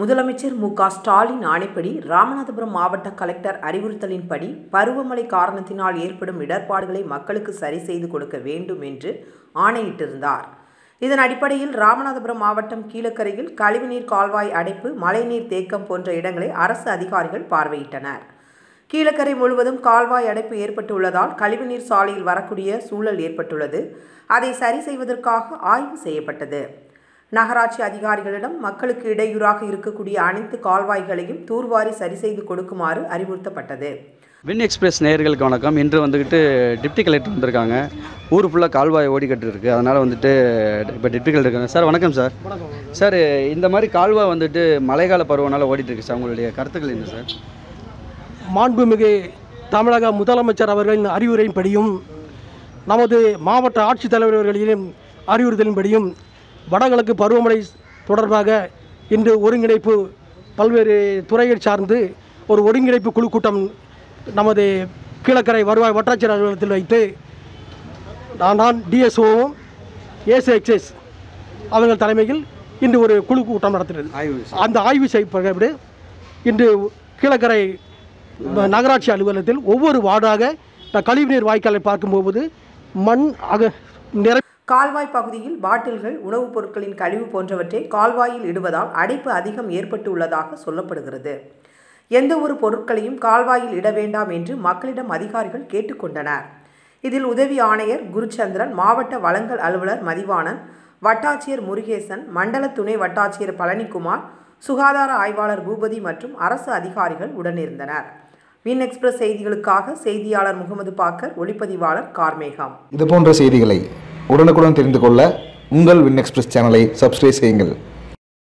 முதலமைச்சர் மு க ஸ்டாலின் ஆணைப்படி ராமநாதபுரம் மாவட்ட கலெக்டர் அறிவுறுத்தலின்படி பருவமழை காரணத்தினால் ஏற்படும் இடர்பாடுகளை மக்களுக்கு சரி செய்து கொடுக்க வேண்டும் என்று ஆணையிட்டிருந்தார். இதன் அடிப்படையில் ராமநாதபுரம் மாவட்டம் கீழக்கரையில் கழிவுநீர் கால்வாய் அடைப்பு மழைநீர் தேக்கம் போன்ற இடங்களை அரசு அதிகாரிகள் பார்வையிட்டனர். கீழக்கரை முழுவதும் கால்வாய் அடைப்பு ஏற்பட்டுள்ளதால் கழிவுநீர் சாலையில் வரக்கூடிய சூழல் ஏற்பட்டுள்ளது. அதை சரி செய்வதற்காக ஆய்வு செய்யப்பட்டது. நகராட்சி அதிகாரிகளிடம் மக்களுக்கு இடையூறாக இருக்கக்கூடிய அனைத்து கால்வாய்களையும் தூர்வாரி சரி செய்து கொடுக்குமாறு அறிவுறுத்தப்பட்டது. வின் எக்ஸ்பிரஸ் நேயர்களுக்கு வணக்கம். இன்று வந்துக்கிட்டு டிப்டி கலெக்டர் வந்திருக்காங்க. ஊர் ஃபுல்லாக கால்வாய் ஓடிக்கிட்டு இருக்குது அதனால் வந்துட்டு இப்போ டிப்டி கலெக்டர் இருக்காங்க. சார் வணக்கம் சார். சார் இந்த மாதிரி கால்வாய் வந்துட்டு மழைக்கால பருவனால ஓடிட்டு இருக்கு சார். உங்களுடைய கருத்துக்கள் என்ன சார்? மாண்புமிகு தமிழக முதலமைச்சர் அவர்களின் அறிவுரையின்படியும் நமது மாவட்ட ஆட்சித்தலைவர் அவர்களின் அறிவுறுத்தலின்படியும் வடகிழக்கு பருவமழை தொடர்பாக இன்று ஒருங்கிணைப்பு பல்வேறு துறைகள் சார்ந்து ஒரு ஒருங்கிணைப்பு குழு கூட்டம் நமது கீழக்கரை வருவாய் வட்டாட்சியர் அலுவலகத்தில் வைத்து நான் நான் டிஎஸ்ஓவும் ஏசிஎக்ஸ்எஸ் அவர்கள் தலைமையில் இன்று ஒரு குழு கூட்டம் நடத்தினது. ஆய்வு அந்த ஆய்வு செய்யப்பட்டு இன்று கீழக்கரை நகராட்சி அலுவலகத்தில் ஒவ்வொரு வார்டாக கழிவுநீர் வாய்க்காலை பார்க்கும்போது மண் அக நிறை கால்வாய் பகுதியில் பாட்டில்கள் உணவுப் பொருட்களின் கழிவு போன்றவற்றை கால்வாயில் இடுவதால் அடைப்பு அதிகம் ஏற்பட்டுள்ளதாக சொல்லப்படுகிறது. எந்த ஒரு பொருட்களையும் கால்வாயில் இட வேண்டாம் என்று மக்களிடம் அதிகாரிகள் கேட்டுக்கொண்டனர். இதில் உதவி ஆணையர் குருச்சந்திரன் மாவட்ட வளங்கள் அலுவலர் மதிவாணன் வட்டாட்சியர் முருகேசன் மண்டல துணை வட்டாட்சியர் பழனிக்குமார் சுகாதார ஆய்வாளர் பூபதி மற்றும் அரசு அதிகாரிகள் உடனிருந்தனர். வின் எக்ஸ்பிரஸ் செய்திகளுக்காக செய்தியாளர் முகமது பாக்கர் ஒளிப்பதிவாளர் கார்மேகம். இது போன்ற செய்திகளை உடனுக்குடன் தெரிந்து கொள்ள உங்கள் வின் எக்ஸ்பிரஸ் சேனலை சப்ஸ்கிரைப் செய்யுங்கள்.